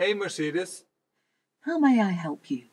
Hey, Mercedes. How may I help you?